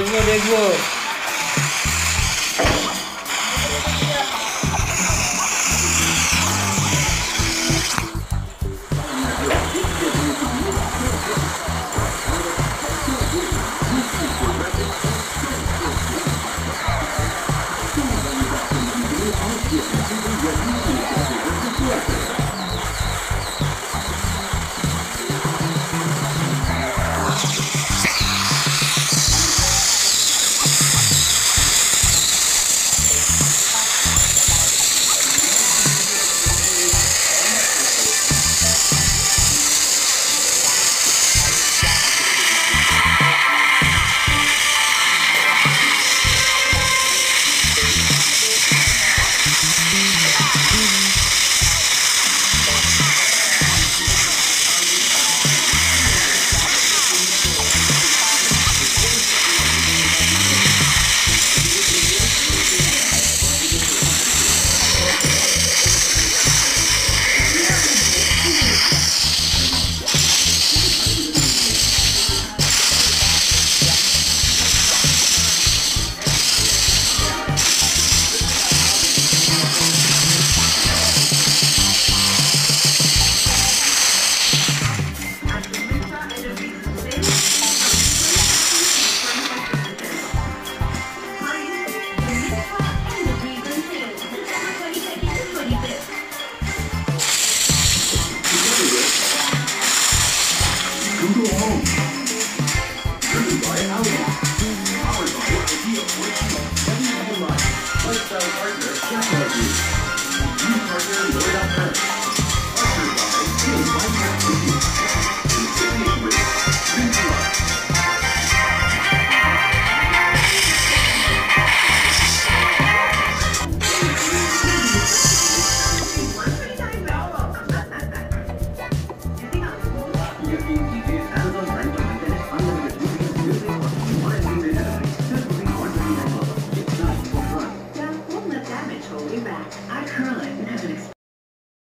Valeu, meu amigo. You go home.